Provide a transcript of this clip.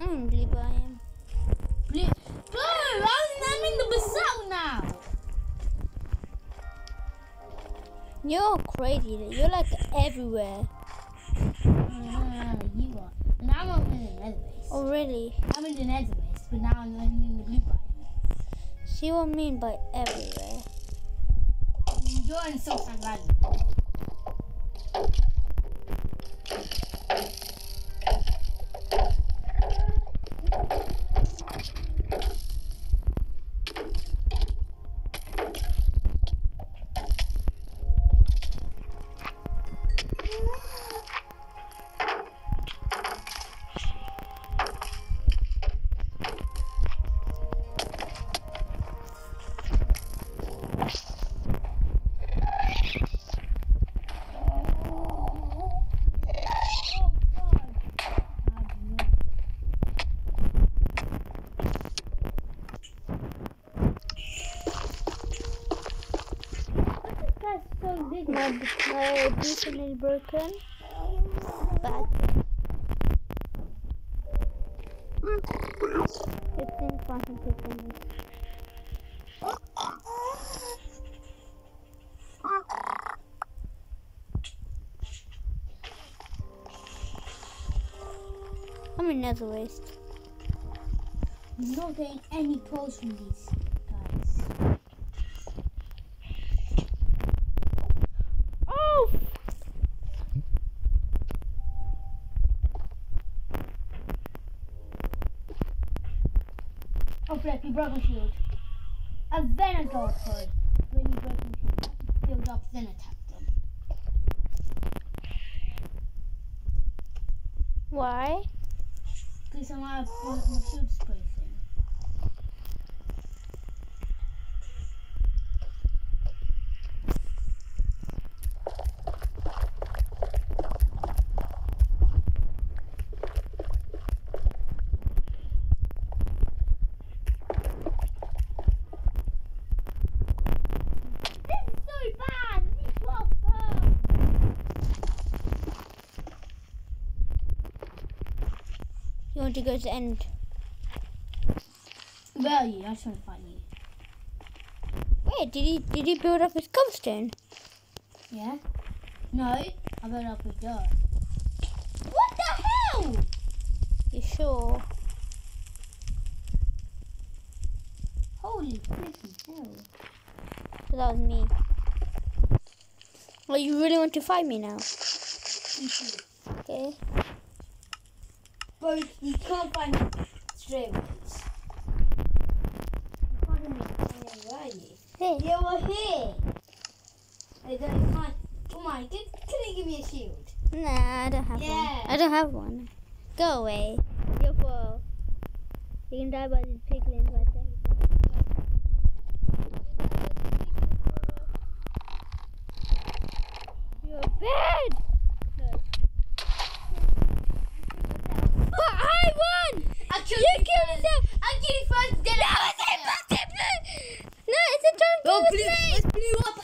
I'm blue biome. Blue. Blue! I'm, in the Basalt now! You're crazy. You're like everywhere. Uh, you are. Now I'm in the nether base. Oh, really? I'm in the nether base, but now I'm in the blue biome. See what I mean by everywhere? You're in Soul Sand Valley. So big. My, my beacon is broken. Bad. 15 quantum seconds. I'm in waste. I'm not getting any calls from these guys. Oh! Oh, Fleck, you broke my shield. A Venator card. When you broke my shield, build up, then attack them. Why? Because I might have broke my shield spray thing. This is so bad! I need to offer! You want to go to the end? Where are you? I just want to find you. Wait, did he did he build up his cobblestone? Yeah? No, I built up with dirt. What the hell? You sure? Holy freaking hell. So that was me. Well, you really want to fight me now? Okay. But you can't find. You can't find where are you? Hey. You were here. I don't, you can't. Come on, can, can you give me a shield? Nah, I don't have Yeah. one. I don't have one. Go away. You're full. You can die by these piglins right there. You're bad! But I won! I killed You you killed first. yourself! I you first, then No, it's impossible! No, it's a Oh, John blue, let's up and then. You